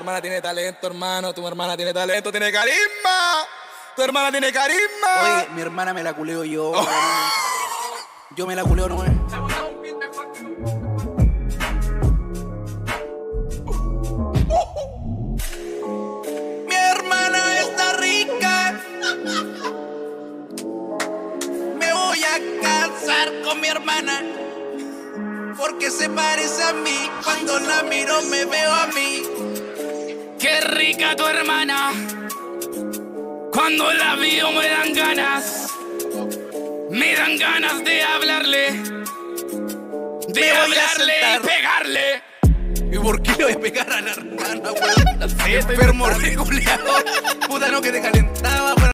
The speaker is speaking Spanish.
Tu hermana tiene talento, hermano. Tu hermana tiene talento, tiene carisma. Tu hermana tiene carisma. Oye, mi hermana me la culeo yo. weón. Yo me la culeo, no es. Mi hermana está rica. Me voy a casar con mi hermana. Porque se parece a mí. Cuando la miro me veo a mí. Rica tu hermana. Cuando la veo me dan ganas. Me dan ganas de hablarle. De Me hablarle y pegarle. ¿Y por qué voy a pegar a la hermana, weón? Enfermo. Puta, no, que te.